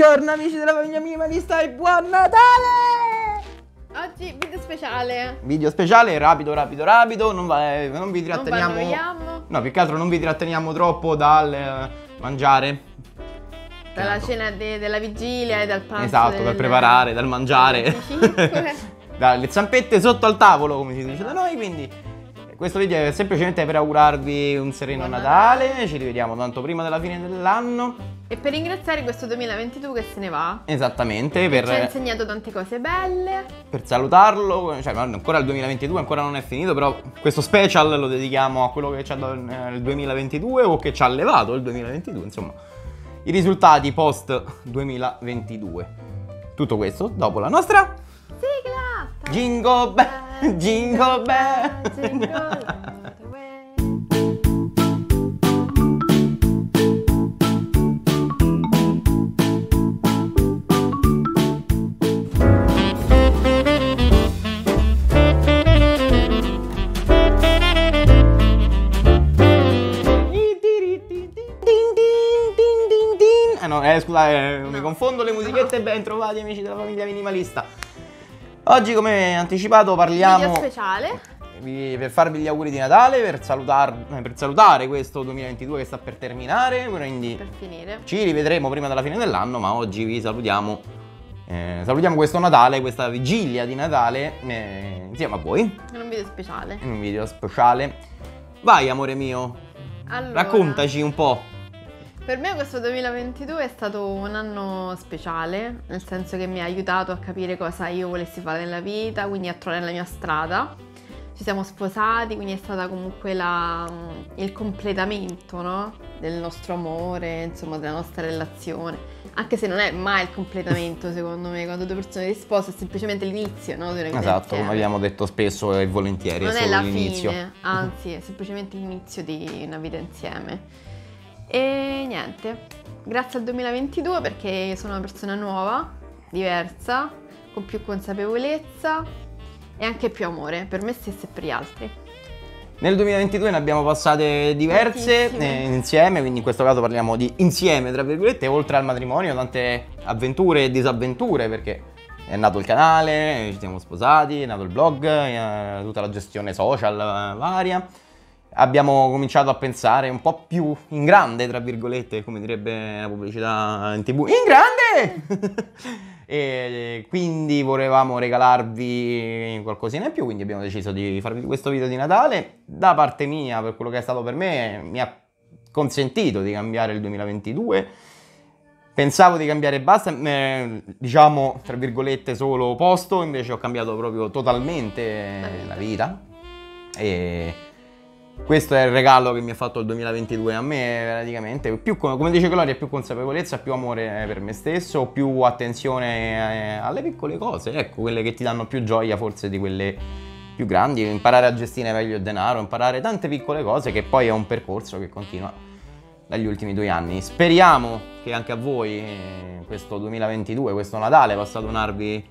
Buongiorno amici della famiglia minimalista e buon Natale! Oggi video speciale. Video speciale, rapido, rapido, rapido, non, va, eh, non vi tratteniamo... Non no, più che altro non vi tratteniamo troppo dal eh, mangiare. Dalla certo. cena de della vigilia e dal pranzo Esatto, del, dal preparare, dal mangiare. Dalle zampette sotto al tavolo, come si dice da noi, quindi questo video è semplicemente per augurarvi un sereno Natale. Natale. Ci rivediamo tanto prima della fine dell'anno. E per ringraziare questo 2022 che se ne va. Esattamente. Per... Ci ha insegnato tante cose belle. Per salutarlo, cioè ancora il 2022 ancora non è finito, però questo special lo dedichiamo a quello che ci ha dato il 2022 o che ci ha levato il 2022, insomma. I risultati post 2022. Tutto questo dopo la nostra sigla. Jingle bell. Jingle bell. Jingle Ah no, eh, scusate, eh, no. mi confondo le musichette. Ben trovati amici della famiglia minimalista. Oggi come anticipato parliamo... Video speciale. Per farvi gli auguri di Natale, per, salutar, per, salutare questo 2022 che sta per terminare, quindi per finire. ci rivedremo prima della fine dell'anno, ma oggi vi salutiamo, eh, salutiamo questo Natale, questa vigilia di Natale eh, insieme a voi. In un video speciale. In un video speciale. Vai amore mio, allora, raccontaci un po'. Per me questo 2022 è stato un anno speciale, nel senso che mi ha aiutato a capire cosa io volessi fare nella vita, quindi a trovare la mia strada. Ci siamo sposati, quindi è stato comunque la, il completamento no? del nostro amore, insomma della nostra relazione. Anche se non è mai il completamento, secondo me, quando due persone si sposano, è semplicemente l'inizio, no? Esatto, come abbiamo detto spesso e volentieri. Non è, è la l'inizio. fine, anzi, è semplicemente l'inizio di una vita insieme. E niente, grazie al 2022 perché sono una persona nuova, diversa, con più consapevolezza e anche più amore per me stessa e per gli altri. Nel 2022 ne abbiamo passate diverse eh, insieme, quindi in questo caso parliamo di insieme, tra virgolette, oltre al matrimonio, tante avventure e disavventure perché è nato il canale, ci siamo sposati, è nato il blog, eh, tutta la gestione social eh, varia abbiamo cominciato a pensare un po' più in grande, tra virgolette, come direbbe la pubblicità in tv, in grande! e quindi volevamo regalarvi qualcosina in più, quindi abbiamo deciso di farvi questo video di Natale. Da parte mia, per quello che è stato per me, mi ha consentito di cambiare il 2022. Pensavo di cambiare basta, eh, diciamo, tra virgolette, solo posto, invece ho cambiato proprio totalmente la vita. E questo è il regalo che mi ha fatto il 2022 a me praticamente, più, come dice Gloria, più consapevolezza, più amore per me stesso, più attenzione alle piccole cose, ecco, quelle che ti danno più gioia forse di quelle più grandi, imparare a gestire meglio il denaro, imparare tante piccole cose che poi è un percorso che continua dagli ultimi due anni. Speriamo che anche a voi eh, questo 2022, questo Natale possa donarvi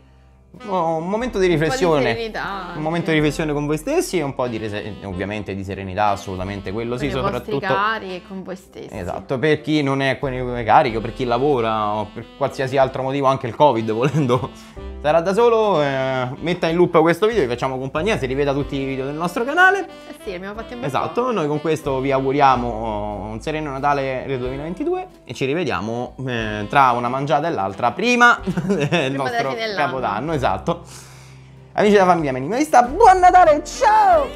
un momento di riflessione, un, di un momento di riflessione con voi stessi e un po' di ovviamente di serenità, assolutamente quello con sì, soprattutto cari e con voi stessi. Esatto, per chi non è carico, per chi lavora o per qualsiasi altro motivo, anche il Covid volendo sarà da solo, eh, metta in loop questo video, vi facciamo compagnia, si riveda tutti i video del nostro canale. Eh sì, abbiamo fatto un Esatto, po'. noi con questo vi auguriamo un sereno Natale del 2022 e ci rivediamo eh, tra una mangiata e l'altra prima del nostro capodanno, esatto. Amici della famiglia minimalista, buon Natale, ciao!